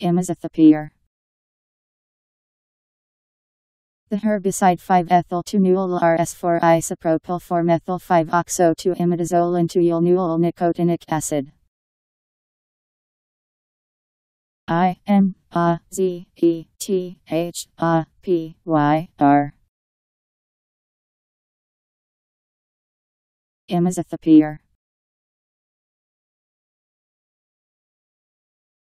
Imazethapyr. The herbicide 5-ethyl-2-nuol-RS-4-isopropyl-4-methyl-5-oxo-2-imidazole-2-nuol-nicotinic acid. I M A Z E T H A P Y R Imazethapyr